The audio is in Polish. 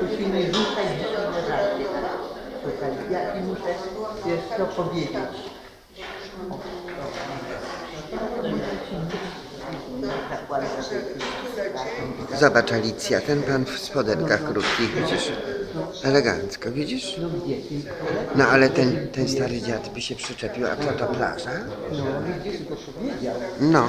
Tu się nie żarty. Słuchaj, ja ci muszę wiesz co powiedzieć. O, o, o. Zobacz Alicja, ten pan w spodenkach krótkich, widzisz? Elegancko, widzisz? No ale ten, ten stary dziad by się przyczepił, a co to plaża? no widzisz, powiedział. No.